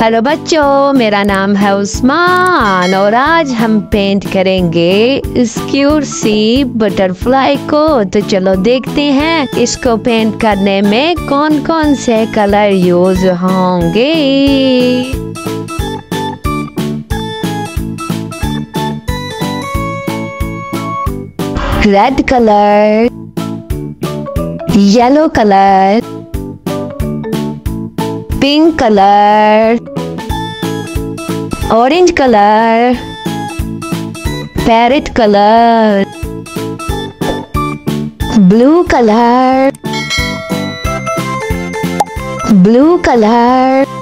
Hello बच्चों, मेरा नाम है उस्मान और आज हम पेंट करेंगे इस क्यूट सी बटरफ्लाई को। तो चलो देखते हैं इसको पेंट करने में कौन कौन से कलर यूज़ होंगे। Red colour yellow colour pink colour orange color. Parrot color. Blue color. Blue color.